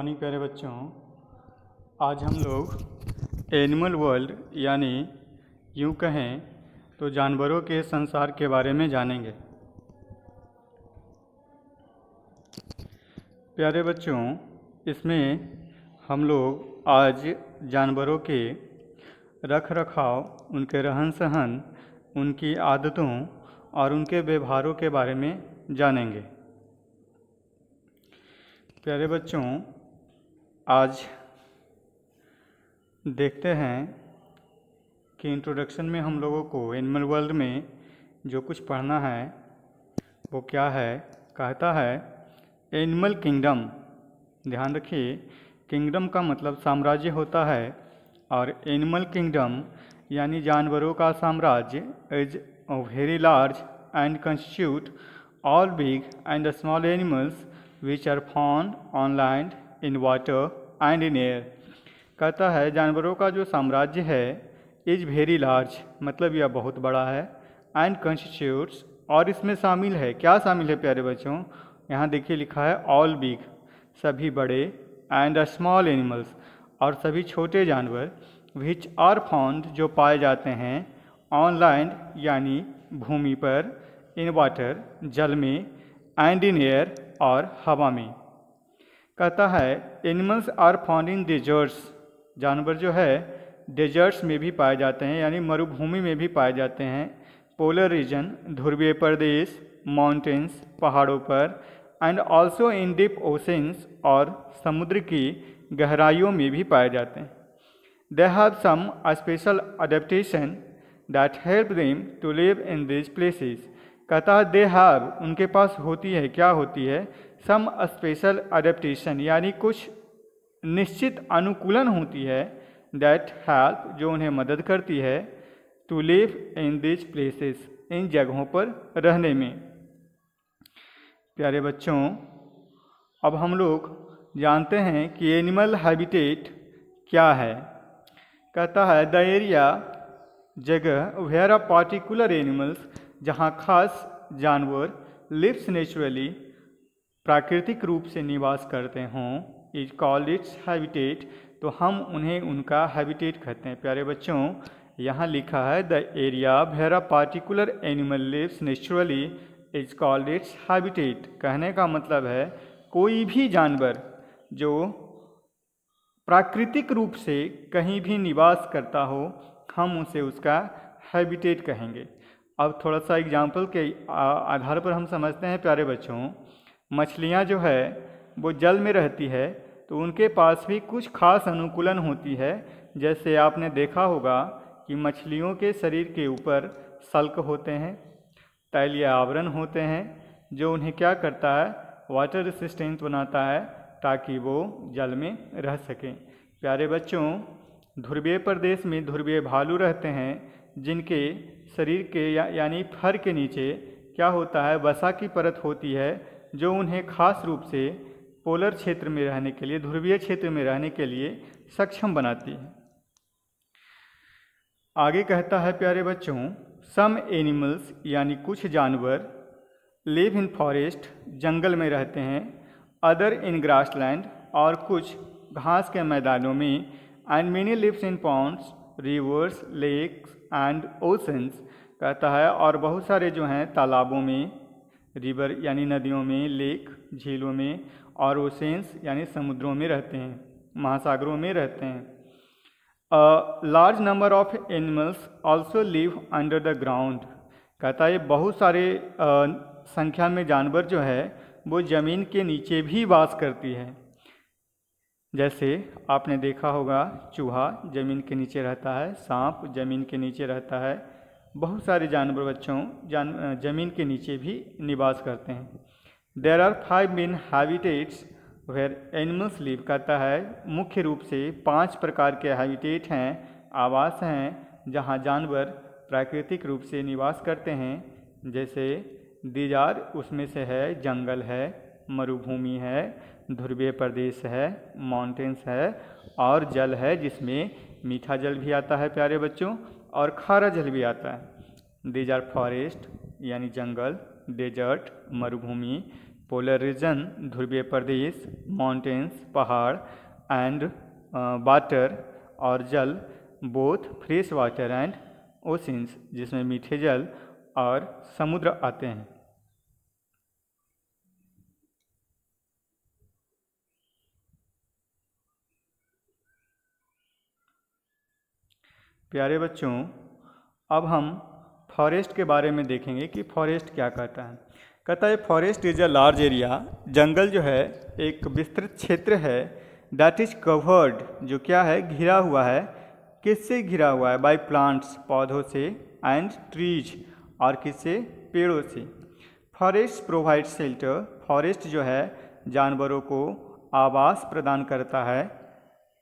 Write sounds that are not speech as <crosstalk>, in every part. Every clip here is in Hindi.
मॉर्निंग प्यारे बच्चों, आज हम लोग एनिमल वर्ल्ड यानी यूँ कहें तो जानवरों के संसार के बारे में जानेंगे। प्यारे बच्चों, इसमें हम लोग आज जानवरों के रख रखाव उनके रहन सहन उनकी आदतों और उनके व्यवहारों के बारे में जानेंगे। प्यारे बच्चों आज देखते हैं कि इंट्रोडक्शन में हम लोगों को एनिमल वर्ल्ड में जो कुछ पढ़ना है, वो क्या है? कहता है एनिमल किंगडम ध्यान रखिए किंगडम का मतलब साम्राज्य होता है और एनिमल किंगडम यानी जानवरों का साम्राज्य is very large and constitute all big and small animals which are found on land in water and in air कहता है, जानवरों का जो साम्राज्य है इज़ वेरी लार्ज मतलब यह बहुत बड़ा है एंड कंस्टिट्यूट्स और इसमें शामिल है। क्या शामिल है प्यारे बच्चों? यहाँ देखिए लिखा है ऑल बिग सभी बड़े एंड स्मॉल एनिमल्स और सभी छोटे जानवर विच आर फाउंड जो पाए जाते हैं ऑन लैंड यानी भूमि पर इन वाटर जल में एंड इन एयर और हवा में। कहता है animals are found in deserts जानवर जो है डेजर्ट्स में भी पाए जाते हैं, यानी मरुभूमि में भी पाए जाते हैं। पोलर रीजन ध्रुवीय प्रदेश माउंटेन्स पहाड़ों पर and also in deep oceans और समुद्र की गहराइयों में भी पाए जाते हैं। They have some special adaptation that help them to live in this places कहता है दे हैव उनके पास होती है, क्या होती है? सम स्पेशल अडेप्टेशन यानी कुछ निश्चित अनुकूलन होती है दैट हेल्प जो उन्हें मदद करती है to live in these places इन जगहों पर रहने में। प्यारे बच्चों, अब हम लोग जानते हैं कि एनिमल हैबिटेट क्या है। कहता है द एरिया जगह वेयर आर पार्टिकुलर एनिमल्स जहाँ खास जानवर लिव्स नेचुरली प्राकृतिक रूप से निवास करते हों, इज़ कॉल्ड इट्स हैबिटेट तो हम उन्हें उनका हैबिटेट कहते हैं। प्यारे बच्चों, यहाँ लिखा है, the area where particular animal lives naturally is called its habitat. कहने का मतलब है, कोई भी जानवर जो प्राकृतिक रूप से कहीं भी निवास करता हो, हम उसे उसका हैबिटेट कहेंगे। अब थोड़ा सा एग्ज़ाम्पल के आधार पर हम समझते हैं, प्यारे बच्चों मछलियाँ जो है, वो जल में रहती है तो उनके पास भी कुछ खास अनुकूलन होती है। जैसे आपने देखा होगा कि मछलियों के शरीर के ऊपर सल्क होते हैं, तैलीय आवरण होते हैं, जो उन्हें क्या करता है वाटर रेसिस्टेंट बनाता है, ताकि वो जल में रह सकें। प्यारे बच्चों, ध्रुवीय प्रदेश में ध्रुवीय भालू रहते हैं, जिनके शरीर के या, यानी फर के नीचे क्या होता है, वसा की परत होती है जो उन्हें खास रूप से पोलर क्षेत्र में रहने के लिए, ध्रुवीय क्षेत्र में रहने के लिए सक्षम बनाती है। आगे कहता है, प्यारे बच्चों सम एनिमल्स यानी कुछ जानवर लिव इन फॉरेस्ट जंगल में रहते हैं अदर इन ग्रासलैंड और कुछ घास के मैदानों में and many lives in ponds rivers lakes and oceans कहता है, और बहुत सारे जो हैं तालाबों में रिवर यानी नदियों में लेक झीलों में और ओशंस यानी समुद्रों में रहते हैं महासागरों में रहते हैं। Large number of animals also live under the ground कहता है बहुत सारे uh, संख्या में जानवर जो है वो ज़मीन के नीचे भी वास करती है। जैसे आपने देखा होगा चूहा ज़मीन के नीचे रहता है सांप ज़मीन के नीचे रहता है बहुत सारे जानवर बच्चों, जान ज़मीन के नीचे भी निवास करते हैं। There are five main habitats where animals live करता है। मुख्य रूप से पाँच प्रकार के हैबिटेट हैं। आवास हैं, जहाँ जानवर प्राकृतिक रूप से निवास करते हैं। जैसे दीजार उसमें से है, जंगल है, मरुभूमि है, ध्रुवीय प्रदेश है माउंटेन्स है, और जल है, जिसमें मीठा जल भी आता है, प्यारे बच्चों। और खारा जल भी आता है। दीज आर फॉरेस्ट यानी जंगल डेजर्ट मरुभूमि पोलर रीजन ध्रुवीय प्रदेश माउंटेन्स पहाड़ एंड वाटर और जल both fresh water and oceans जिसमें मीठे जल और समुद्र आते हैं। प्यारे बच्चों, अब हम फॉरेस्ट के बारे में देखेंगे कि फॉरेस्ट क्या कहता है। कहता है forest is a large area जंगल जो है, एक विस्तृत क्षेत्र है। दैट इज़ कवर्ड जो क्या है, घिरा हुआ है। किससे घिरा हुआ है? बाय प्लांट्स पौधों से एंड ट्रीज और किससे? पेड़ों से। फॉरेस्ट प्रोवाइड शेल्टर फॉरेस्ट जो है, जानवरों को आवास प्रदान करता है।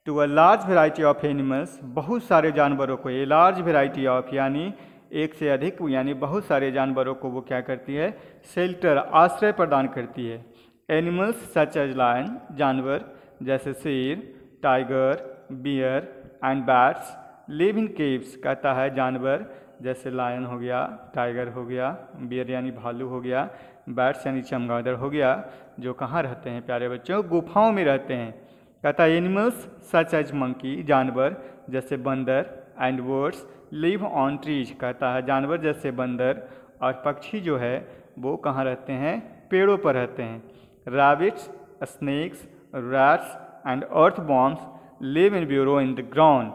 To a large variety of animals बहुत सारे जानवरों को ये लार्ज वेराइटी ऑफ़ यानी एक से अधिक, यानी बहुत सारे जानवरों को वो क्या करती है? शेल्टर आश्रय प्रदान करती है। एनिमल्स सच एज लायन जानवर, जैसे शेर tiger bear and bats live in caves कहता है जानवर, जैसे लायन हो गया टाइगर हो गया बियर यानी भालू हो गया बैट्स यानी चमगादड़ हो गया, जो कहाँ रहते हैं प्यारे बच्चों? गुफाओं में रहते हैं। कहता है एनिमल्स सच एज मंकी जानवर जैसे बंदर and birds live on trees कहता है, जानवर जैसे बंदर और पक्षी जो है, वो कहाँ रहते हैं? पेड़ों पर रहते हैं। Rabbits snakes rats and earthworms live in burrows in the ground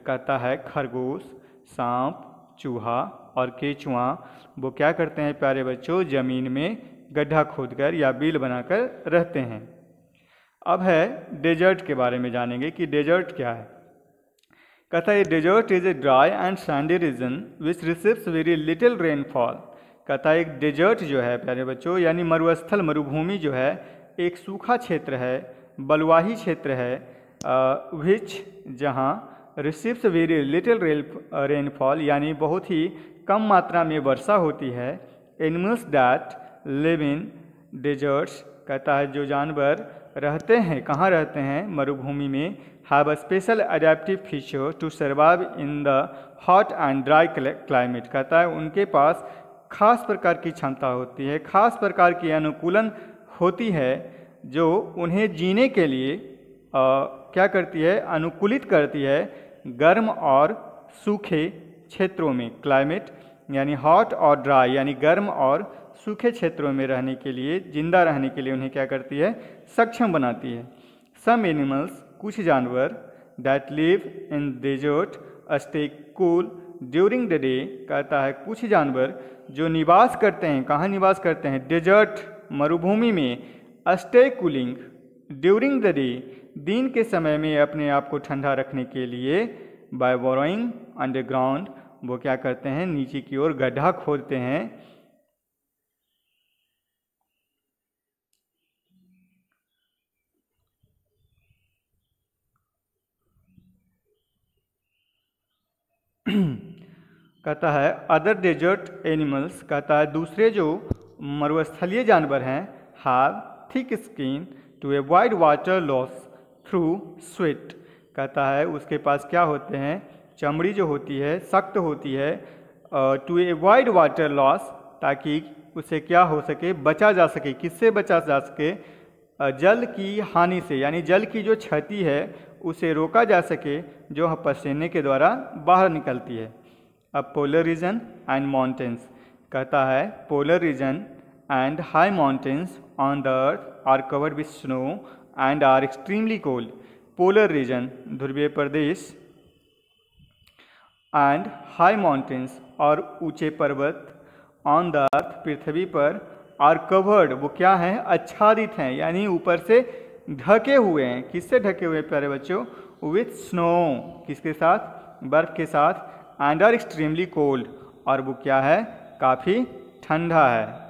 कहता है, खरगोश, सांप, चूहा और केचुआ, वो क्या करते हैं प्यारे बच्चों? ज़मीन में गड्ढा खोदकर या बिल बनाकर रहते हैं। अब है डेजर्ट के बारे में जानेंगे कि डेजर्ट क्या है। कहता है desert is a dry and sandy region which receives very little rainfall कहता है, एक डेजर्ट जो है, प्यारे बच्चों, यानी मरुस्थल, मरुभूमि जो है, एक सूखा क्षेत्र है, बलुआही क्षेत्र है विच जहाँ रिसिव्स वेरी लिटिल रेनफॉल यानी बहुत ही कम मात्रा में वर्षा होती है। Animals that live in deserts कहता है, जो जानवर रहते हैं। कहाँ रहते हैं? मरुभूमि में। Have a special adaptive feature to survive in the hot and dry climate कहता है। उनके पास खास प्रकार की क्षमता होती है। खास प्रकार की अनुकूलन होती है जो उन्हें जीने के लिए आ, क्या करती है? अनुकूलित करती है गर्म और सूखे क्षेत्रों में। क्लाइमेट यानी हॉट और ड्राई यानी गर्म और सूखे क्षेत्रों में रहने के लिए, ज़िंदा रहने के लिए उन्हें क्या करती है? सक्षम बनाती है। सम एनिमल्स कुछ जानवर that live in desert stay cool during the day कहता है कुछ जानवर जो निवास करते हैं, कहाँ निवास करते हैं? डेजर्ट मरुभूमि में stay cooling during the day दिन के समय में अपने आप को ठंडा रखने के लिए बाय बोरोइंग अंडरग्राउंड वो क्या करते हैं? नीचे की ओर गड्ढा खोदते हैं। <clears throat> कहता है अदर डेजर्ट एनिमल्स कहता है, दूसरे जो मरुस्थलीय जानवर हैं have thick skin to avoid water loss through sweat कहता है, उसके पास क्या होते हैं? चमड़ी जो होती है, सख्त होती है टू एवॉइड वाटर लॉस ताकि उसे क्या हो सके? बचा जा सके। किससे बचा जा सके? जल की हानि से, यानी जल की जो क्षति है उसे रोका जा सके जो पसीने के द्वारा बाहर निकलती है। अब पोलर रीजन एंड माउंटेन्स कहता है polar region and high mountains on the earth are covered with snow and are extremely cold polar region ध्रुवीय प्रदेश एंड हाई माउंटेन्स और ऊँचे पर्वत ऑन द अर्थ पृथ्वी पर आर कवर्ड वो क्या हैं? आच्छादित हैं, यानी ऊपर से ढके हुए हैं। किससे ढके हुए हैं, प्यारे बच्चों? विथ स्नो किसके साथ? बर्फ़ के साथ। एंड आर एक्सट्रीमली कोल्ड और वो क्या है? काफ़ी ठंडा है।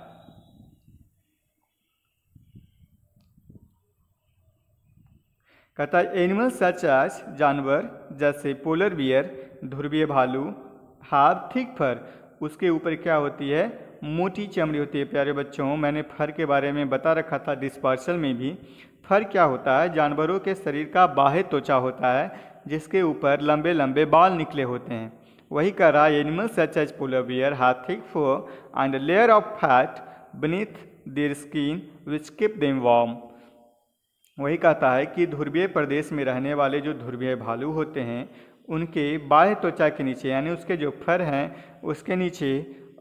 कहता है एनिमल सच एज जानवर, जैसे पोलर बियर ध्रुवीय भालू हाथ थिक फर उसके ऊपर क्या होती है? मोटी चमड़ी होती है, प्यारे बच्चों। मैंने फर के बारे में बता रखा था डिस्पर्सल में भी। फर क्या होता है? जानवरों के शरीर का बाह्य त्वचा होता है, जिसके ऊपर लंबे लंबे बाल निकले होते हैं। वही कर रहा है animal such as polar bear हाथ thick fur and layer of fat beneath their skin which keep them warm वही कहता है कि ध्रुवीय प्रदेश में रहने वाले जो ध्रुवीय भालू होते हैं, उनके बाह्य त्वचा के नीचे, यानी उसके जो फर हैं, उसके नीचे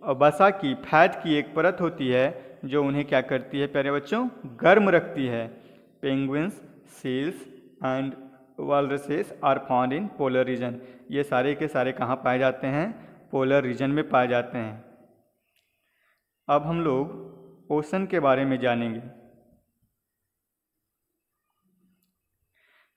बसा की फैट की एक परत होती है, जो उन्हें क्या करती है, प्यारे बच्चों? गर्म रखती है। Penguins seals and walruses are found in polar region ये सारे के सारे कहाँ पाए जाते हैं? पोलर रीजन में पाए जाते हैं। अब हम लोग ओशन के बारे में जानेंगे।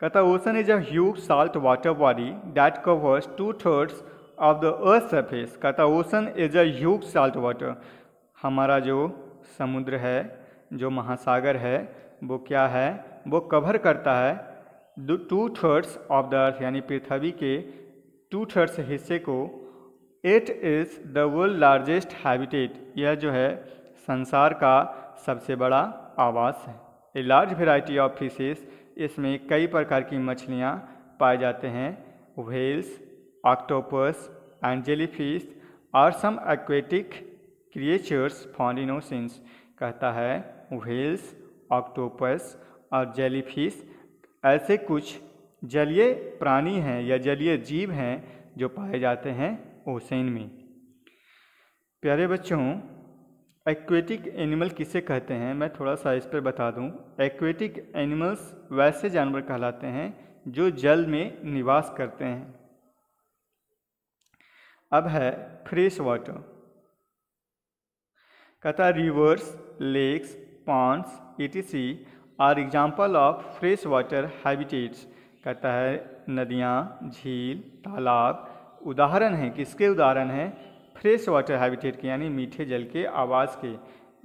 कहता ocean is a huge salt water body that covers two thirds of the earth surface कहता ocean is a huge salt water हमारा जो समुद्र है, जो महासागर है, वो क्या है? वो कवर करता है two thirds of the earth यानी पृथ्वी के टू थर्ड्स हिस्से को। It is the world largest habitat यह जो है, संसार का सबसे बड़ा आवास है। A large variety of fishes इसमें कई प्रकार की मछलियाँ पाए जाते हैं व्हेल्स ऑक्टोपस एंड जेलीफिश और some aquatic creatures found in oceans कहता है व्हेल्स ऑक्टोपस और जेलीफिश ऐसे कुछ जलीय प्राणी हैं या जलीय जीव हैं जो पाए जाते हैं ओशन में। प्यारे बच्चों एक्वेटिक एनिमल किसे कहते हैं? मैं थोड़ा सा इस पर बता दूँ। एक्वेटिक एनिमल्स वैसे जानवर कहलाते हैं जो जल में निवास करते हैं। अब है फ्रेश वाटर। कहता rivers lakes ponds ETC are example of fresh water habitats कहता है नदियाँ, झील, तालाब, उदाहरण हैं, किसके उदाहरण हैं? फ्रेश वाटर हैबिटेट के, यानी मीठे जल के आवास के।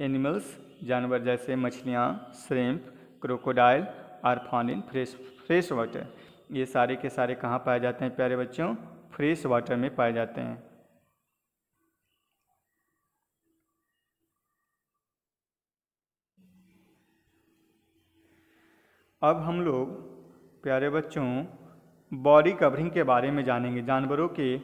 एनिमल्स जानवर जैसे मछलियाँ shrimp crocodile found in fresh fresh water ये सारे के सारे कहाँ पाए जाते हैं, प्यारे बच्चों? फ्रेश वाटर में पाए जाते हैं। अब हम लोग, प्यारे बच्चों, बॉडी कवरिंग के बारे में जानेंगे। जानवरों के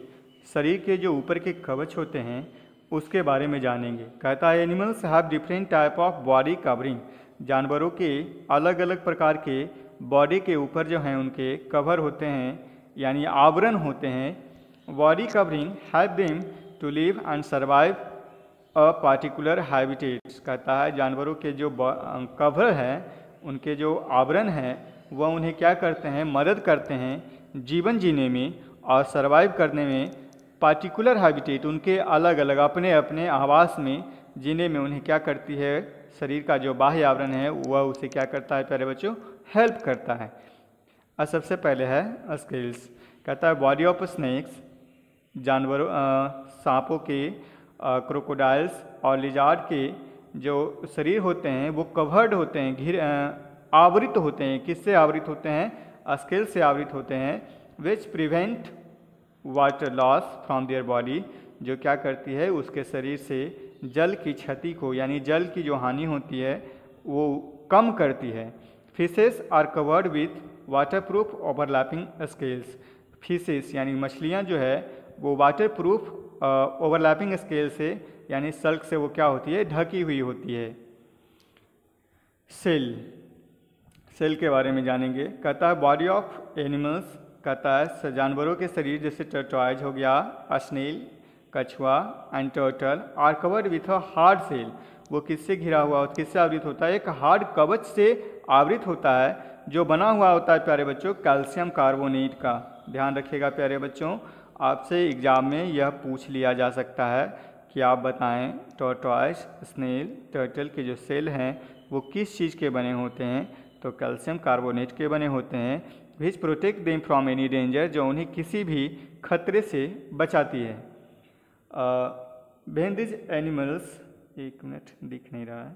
शरीर के जो ऊपर के कवच होते हैं, उसके बारे में जानेंगे। कहता है animals have different type of body covering जानवरों के अलग अलग प्रकार के बॉडी के ऊपर जो हैं, उनके कवर होते हैं। यानी आवरण होते हैं। Body covering have them to live and survive a particular habitats कहता है। जानवरों के जो कवर है, उनके जो आवरण हैं, वह उन्हें क्या करते हैं? मदद करते हैं जीवन जीने में और सरवाइव करने में। पार्टिकुलर हैबिटेट उनके अलग अलग अपने अपने आवास में, जीने में उन्हें क्या करती है? शरीर का जो बाह्य आवरण है, वह उसे क्या करता है? प्यारे बच्चों हेल्प करता है। और सबसे पहले है स्किल्स। कहता है बॉडी ऑफ़ स्नैक्स जानवरों सांपों के क्रोकोडाइल्स और लिजार्ड के जो शरीर होते हैं, वो कवर्ड होते हैं, घिर आवृत होते हैं। किससे आवृत होते हैं? स्केल से आवृत होते हैं which prevent water loss from their body जो क्या करती है? उसके शरीर से जल की क्षति को, यानी जल की जो हानि होती है, वो कम करती है। Fishes are covered with water proof overlapping scales fishes यानी मछलियाँ जो है, वो वाटर प्रूफ ओवरलैपिंग स्केल से, यानी सल्क से वो क्या होती है? ढकी हुई होती है। सेल सेल के बारे में जानेंगे। कहता है बॉडी ऑफ़ एनिमल्स कहता है जानवरों के शरीर जैसे टर्टॉइज हो गया अस्नेल कछुआ and turtle are covered with a hard shell वो किससे घिरा हुआ, किससे आवृत होता है? एक हार्ड कवच से आवृत होता है। जो बना हुआ होता है प्यारे बच्चों, कैल्शियम कार्बोनेट का। ध्यान रखिएगा प्यारे बच्चों, आपसे एग्ज़ाम में यह पूछ लिया जा सकता है कि आप बताएँ टोटॉइस स्नेल टर्टल के जो सेल हैं, वो किस चीज़ के बने होते हैं? तो कैल्शियम कार्बोनेट के बने होते हैं। Which protect them from any danger जो उन्हें किसी भी खतरे से बचाती है। वेन दिज एनिमल्स एक मिनट दिख नहीं रहा है।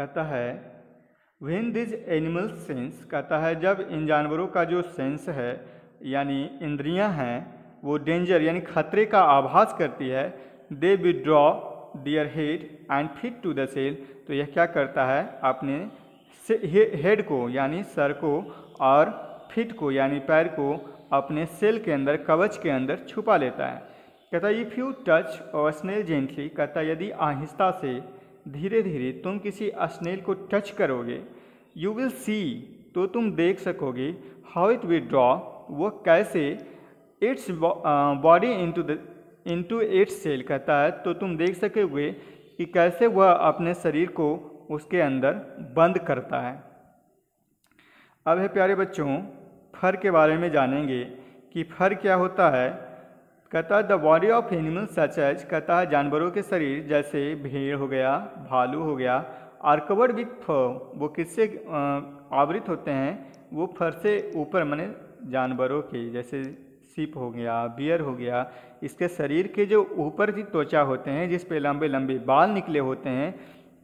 कहता है वेन दिज एनिमल सेंस कहता है, जब इन जानवरों का जो सेंस है, यानी इंद्रियाँ हैं, वो डेंजर यानी खतरे का आभास करती है they withdraw their head and fit to the shell तो यह क्या करता है, अपने हेड को, यानी सर को और फिट को, यानी पैर को अपने सेल के अंदर, कवच के अंदर छुपा लेता है। कहता है इफ़ यू टच और स्नेल जेंटली कहता यदि आहिस्ता से धीरे धीरे तुम किसी स्नेल को टच करोगे। यू विल सी तो तुम देख सकोगे हाउ इट विल ड्रॉ वो कैसे its body into the into its shell कहता है तो तुम देख सकोगे कि कैसे वह अपने शरीर को उसके अंदर बंद करता है। अब है प्यारे बच्चों, फर के बारे में जानेंगे कि फर क्या होता है। कहता the body of animal such as है जानवरों के शरीर जैसे भेड़ हो गया, भालू हो गया, आर कवर्ड विथ फर, वो किससे आवृत होते हैं? वो फर से ऊपर, माने जानवरों के, जैसे सिप हो गया, बियर हो गया, इसके शरीर के जो ऊपर की त्वचा होते हैं, जिस पे लंबे लंबे बाल निकले होते हैं,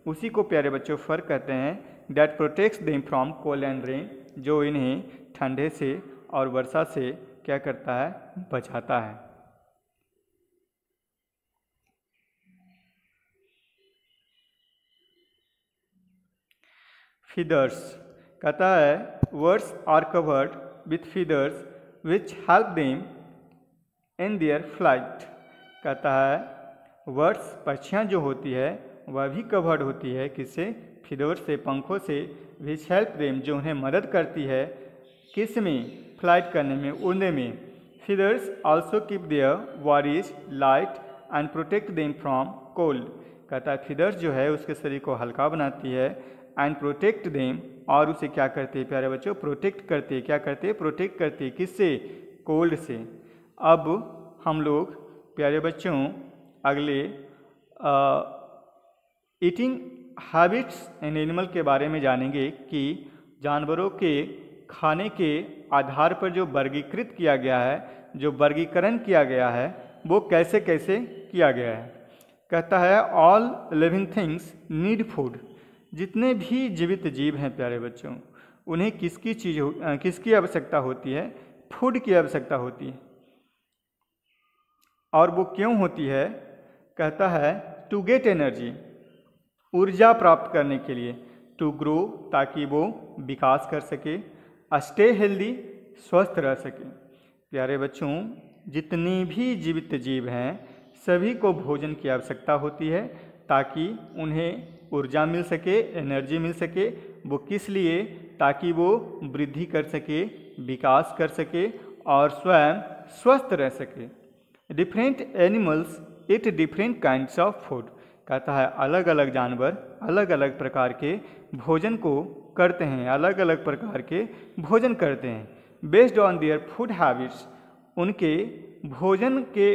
उसी को प्यारे बच्चों फर कहते हैं। That protects them from cold and rain जो इन्हें ठंडे से और वर्षा से, क्या करता है? बचाता है। फीदर्स कहता है birds are covered with feathers which help them in their flight कहता है वर्ड्स पक्षियाँ जो होती है, वह भी कवर्ड होती है किससे फिदर से, पंखों से विच हेल्प देम जो उन्हें मदद करती है किसमें? फ़्लाइट करने में, उड़ने में. Feathers also keep their वॉरीज light and protect them from cold कहता है फिदर्स जो है, उसके शरीर को हल्का बनाती है एंड प्रोटेक्ट देम और उसे क्या करते प्यारे बच्चों? प्रोटेक्ट करते क्या करते प्रोटेक्ट करते किससे? कोल्ड से। अब हम लोग, प्यारे बच्चों, अगले ईटिंग हैबिट्स एंड एनिमल के बारे में जानेंगे कि जानवरों के खाने के आधार पर जो वर्गीकृत किया गया है, जो वर्गीकरण किया गया है, वो कैसे कैसे किया गया है? कहता है all living things need food जितने भी जीवित जीव हैं प्यारे बच्चों, उन्हें किसकी चीज़ किसकी आवश्यकता होती है? फ़ूड की आवश्यकता होती है। और वो क्यों होती है? कहता है टू गेट एनर्जी ऊर्जा प्राप्त करने के लिए टू ग्रो ताकि वो विकास कर सके स्टे हेल्दी स्वस्थ रह सके। प्यारे बच्चों, जितनी भी जीवित जीव हैं, सभी को भोजन की आवश्यकता होती है ताकि उन्हें ऊर्जा मिल सके एनर्जी मिल सके, वो किस लिए? ताकि वो वृद्धि कर सके, विकास कर सके और स्वयं स्वस्थ रह सके। Different animals eat different kinds of food कहता है अलग अलग जानवर अलग अलग प्रकार के भोजन को करते हैं अलग अलग प्रकार के भोजन करते हैं। Based on their food habits उनके भोजन के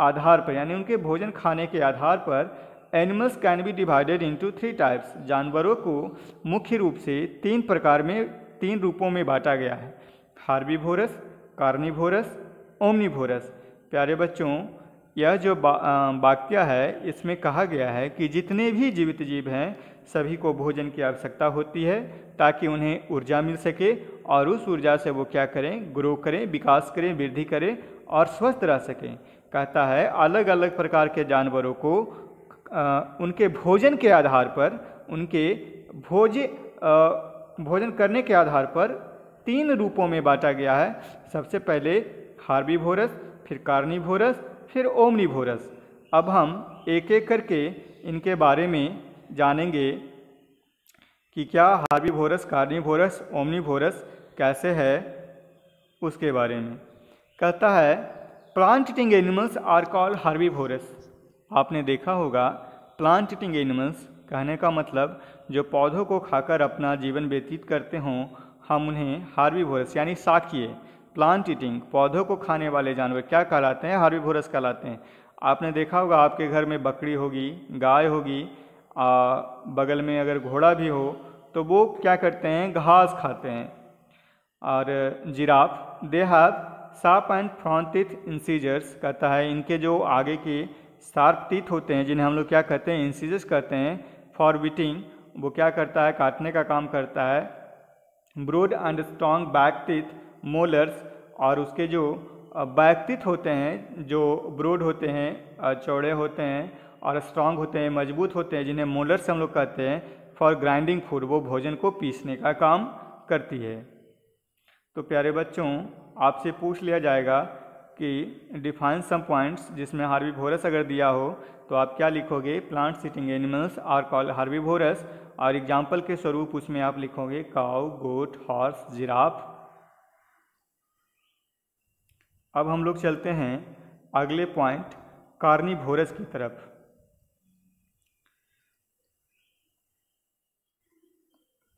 आधार पर, यानी उनके भोजन खाने के आधार पर animals can be divided into three types. जानवरों को मुख्य रूप से तीन प्रकार में तीन रूपों में बांटा गया है। हार्बीभोरस कार्निभोरस ओमनीभोरस। प्यारे बच्चों यह जो वाक्य बा, है इसमें कहा गया है कि जितने भी जीवित जीव हैं सभी को भोजन की आवश्यकता होती है ताकि उन्हें ऊर्जा मिल सके और उस ऊर्जा से वो क्या करें? ग्रो करें विकास करें वृद्धि करें और स्वस्थ रह सकें। कहता है अलग अलग प्रकार के जानवरों को उनके भोजन के आधार पर, उनके भोज भोजन करने के आधार पर तीन रूपों में बांटा गया है। सबसे पहले हार्बीभोरस फिर कार्निभोरस फिर ओमनीभोरस अब हम एक एक करके इनके बारे में जानेंगे कि क्या हार्बी भोरस हार्बीभोरस कार्निभोरस ओमनीभोरस कैसे है उसके बारे में। कहता है plant eating animals are called herbivorous आपने देखा होगा प्लांट ईटिंग एनिमल्स कहने का मतलब जो पौधों को खाकर अपना जीवन व्यतीत करते हों हम उन्हें हार्बीभोरस यानी साकिए प्लांट ईटिंग पौधों को खाने वाले जानवर क्या कहलाते हैं? हार्बीभोरस कहलाते हैं। आपने देखा होगा आपके घर में बकरी होगी गाय होगी आ, बगल में अगर घोड़ा भी हो तो वो क्या करते हैं? घास खाते हैं। और giraffe they have sharp and front teeth incisors कहता है इनके जो आगे के शार्प टीथ होते हैं, जिन्हें हम लोग क्या कहते हैं इंसीजर्स कहते हैं फॉर बिटिंग वो क्या करता है, काटने का काम करता है। Broad and strong back teeth molars और उसके जो बैक टीथ होते हैं, जो ब्रोड होते हैं चौड़े होते हैं, और स्ट्रांग होते हैं, मज़बूत होते हैं, जिन्हें मोलर्स हम लोग कहते हैं फॉर ग्राइंडिंग फ़ूड वो भोजन को पीसने का काम करती है। तो प्यारे बच्चों, आपसे पूछ लिया जाएगा कि डिफाइन सम पॉइंट्स जिसमें हार्बीवोरस अगर दिया हो तो आप क्या लिखोगे? Plant eating animals are call herbivorous और एग्ज़ाम्पल के स्वरूप उसमें आप लिखोगे काउ गोट हॉर्स जिराफ अब हम लोग चलते हैं अगले पॉइंट कार्निवोरस की तरफ़.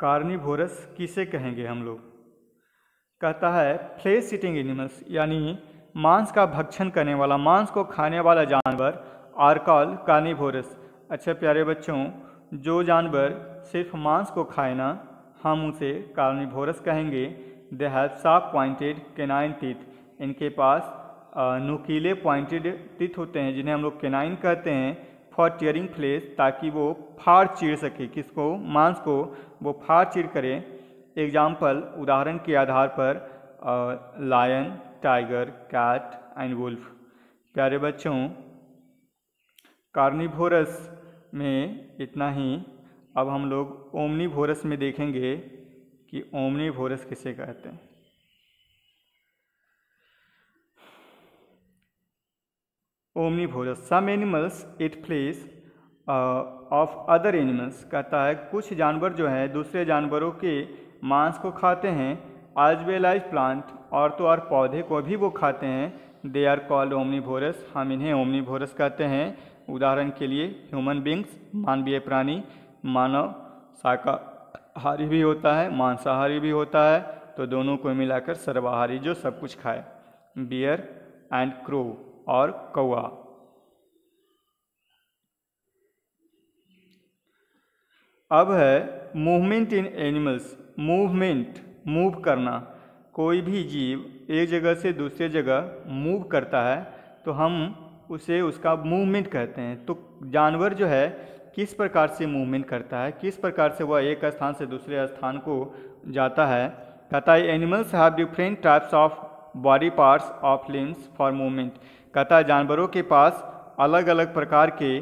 कार्निवोरस किसे कहेंगे हम लोग? कहता है फ्लेश सिटिंग एनिमल्स यानी मांस का भक्षण करने वाला, मांस को खाने वाला जानवर आरकॉल कार्निवोरस। अच्छा प्यारे बच्चों, जो जानवर सिर्फ़ मांस को खाए ना, हम उसे कार्निवोरस कहेंगे। They have sharp pointed canine teeth इनके पास नुकीले पॉइंटेड टीथ होते हैं, जिन्हें हम लोग केनाइन कहते हैं फॉर टीयरिंग फ्लेस ताकि वो फाड़ चीर सके। किसको? मांस को। वो फाड़ चीर करे। एग्ज़ाम्पल उदाहरण के आधार पर lion tiger cat and wolf प्यारे बच्चों कार्निवोरस में इतना ही। अब हम लोग ओमनीवोरस में देखेंगे कि ओमनीवोरस किसे कहते हैं। Omnivorous some animals eat flesh of other animals कहता है, कुछ जानवर जो है, दूसरे जानवरों के मांस को खाते हैं आज वेल एज प्लांट और तो और पौधे को भी वो खाते हैं। दे आर कॉल्ड ओमनीवोरस हम इन्हें ओमनीवोरस कहते हैं। उदाहरण के लिए ह्यूमन बींग्स मानवीय प्राणी, मानव, शाकाहारी भी होता है, मांसाहारी भी होता है तो दोनों को मिलाकर सर्वाहारी जो सब कुछ खाए। बियर एंड क्रो और कौआ अब है movement in animals movement move करना। कोई भी जीव एक जगह से दूसरे जगह मूव करता है तो हम उसे उसका मूवमेंट कहते हैं। तो जानवर जो है, किस प्रकार से मूवमेंट करता है? किस प्रकार से वह एक स्थान से दूसरे स्थान को जाता है? कहता है animals have different types of body parts of limbs for movement. कहता है जानवरों के पास अलग अलग प्रकार के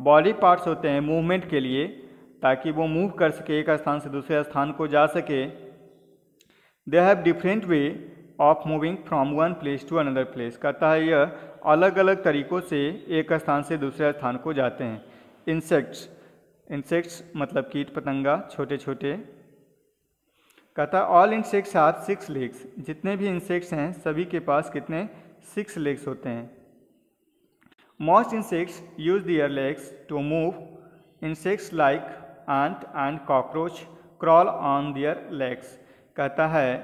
बॉडी पार्ट्स होते हैं मूवमेंट के लिए। ताकि वो मूव कर सके, एक स्थान से दूसरे स्थान को जा सके। They have different way of moving from one place to another place कहता है यह अलग अलग तरीक़ों से एक स्थान से दूसरे स्थान को जाते हैं। इंसेक्ट्स इंसेक्ट्स मतलब कीट पतंगा छोटे छोटे कहता all insects are six legs जितने भी इंसेक्ट्स हैं, सभी के पास कितने? सिक्स लेग्स होते हैं। Most insects use their legs to move insects like ant and cockroach crawl on their legs कहता है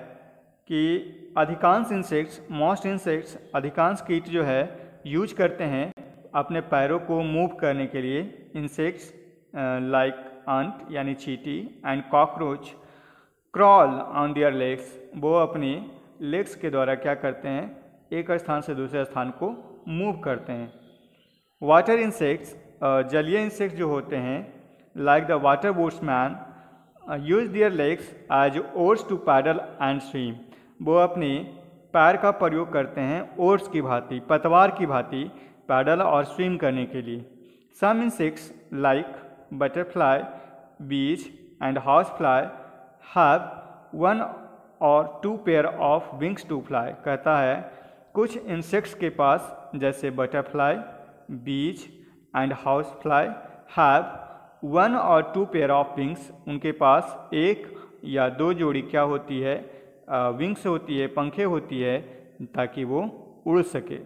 कि अधिकांश इंसेक्ट्स मोस्ट इंसेक्ट्स अधिकांश कीट जो है यूज़ करते हैं अपने पैरों को मूव करने के लिए। इंसेक्ट्स लाइक अंट यानी चीटी and cockroach crawl on their legs वो अपनी लेग्स के द्वारा क्या करते हैं? एक स्थान से दूसरे स्थान को मूव करते हैं। वाटर इंसेक्ट्स जलीय इंसेक्ट्स जो होते हैं like the water boats man use their legs as oars to paddle and swim वो अपने पैर का प्रयोग करते हैं ओर्स की भांति, पतवार की भांति पैडल और स्विम करने के लिए। Some insects like butterfly bees and house fly have one or two pair of wings to fly कहता है, कुछ इंसेक्ट्स के पास, जैसे butterfly bees and house fly have one or two pair of wings उनके पास एक या दो जोड़ी क्या होती है? विंग्स होती है, पंखे होती है ताकि वो उड़ सके।